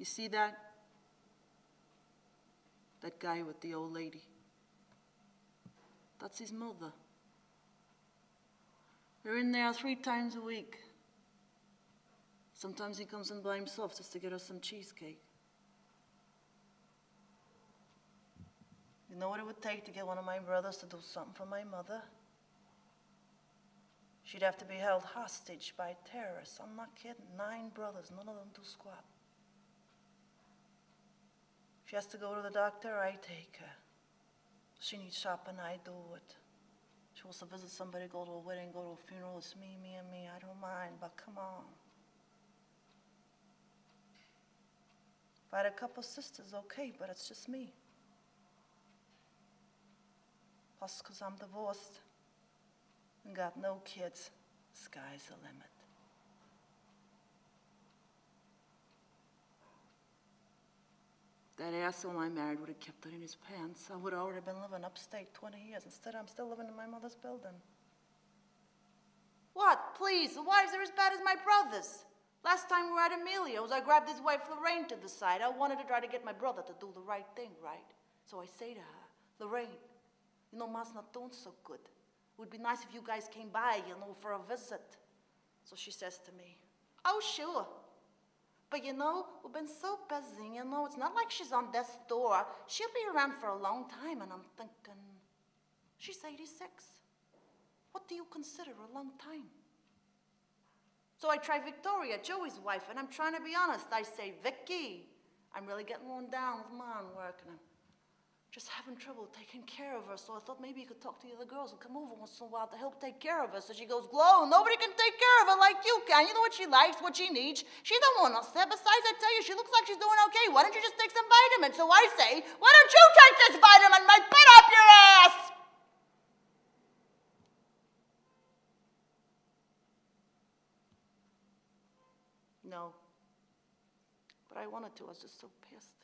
You see that? That guy with the old lady. That's his mother. They're in there three times a week. Sometimes he comes in by himself just to get us some cheesecake. You know what it would take to get one of my brothers to do something for my mother? She'd have to be held hostage by terrorists. I'm not kidding. Nine brothers, none of them do squat. She has to go to the doctor, I take her. She needs shopping, I do it. She wants to visit somebody, go to a wedding, go to a funeral. It's me, me, and me. I don't mind, but come on. If I had a couple sisters, okay, but it's just me. Plus, because I'm divorced and got no kids, sky's the limit. That asshole I married would have kept it in his pants. I would have already been living upstate 20 years. Instead, I'm still living in my mother's building. What? Please, the wives are as bad as my brothers. Last time we were at Emilio's, I grabbed his wife Lorraine to the side. I wanted to try to get my brother to do the right thing, right? So I say to her, Lorraine, you know, Ma's not doing so good. It would be nice if you guys came by, you know, for a visit. So she says to me, Oh, sure. But you know, we've been so busy, you know, it's not like she's on death's door. She'll be around for a long time, and I'm thinking, she's 86. What do you consider a long time? So I try Victoria, Joey's wife, and I'm trying to be honest. I say, Vicky, I'm really getting worn down with mom work, and I'm just having trouble taking care of her. So I thought maybe you could talk to the other girls and come over once in a while to help take care of her. So she goes, Glow, nobody can take care of her like you can. You know what she likes, what she needs. She don't want us there. Besides, I tell you, she looks like she's doing okay. Why don't you just take some vitamins? So I say, why don't you take this vitamin, my butt up your ass? No. But I wanted to. I was just so pissed.